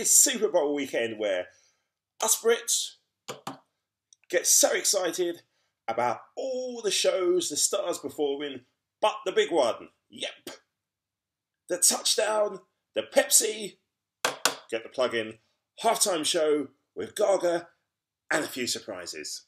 is Super Bowl weekend where us Brits get so excited about all the shows, the stars performing, but the big one, yep, the touchdown, the Pepsi, get the plug in, halftime show with Gaga and a few surprises.